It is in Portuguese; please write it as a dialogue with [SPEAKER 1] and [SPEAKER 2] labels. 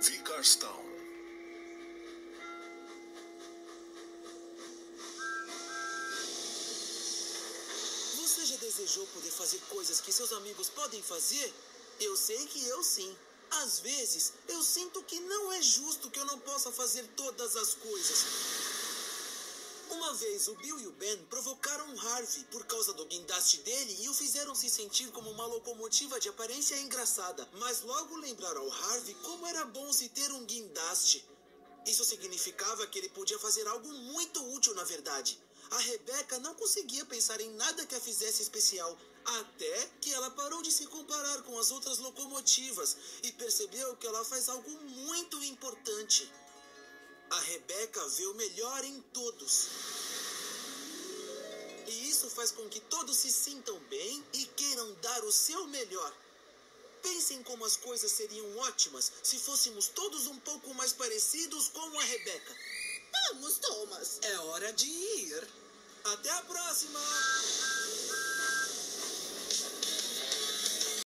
[SPEAKER 1] Vicarstown.
[SPEAKER 2] Você já desejou poder fazer coisas que seus amigos podem fazer? Eu sei que eu sim. Às vezes, eu sinto que não é justo que eu não possa fazer todas as coisas. Vez, o Bill e o Ben provocaram Harvey por causa do guindaste dele e o fizeram se sentir como uma locomotiva de aparência engraçada. Mas logo lembraram ao Harvey como era bom se ter um guindaste. Isso significava que ele podia fazer algo muito útil, na verdade. A Rebeca não conseguia pensar em nada que a fizesse especial, até que ela parou de se comparar com as outras locomotivas e percebeu que ela faz algo muito importante. A Rebeca vê o melhor em todos. Faz com que todos se sintam bem e queiram dar o seu melhor. Pensem como as coisas seriam ótimas se fôssemos todos um pouco mais parecidos com a Rebeca.
[SPEAKER 3] Vamos, Thomas.
[SPEAKER 2] É hora de ir. Até a próxima!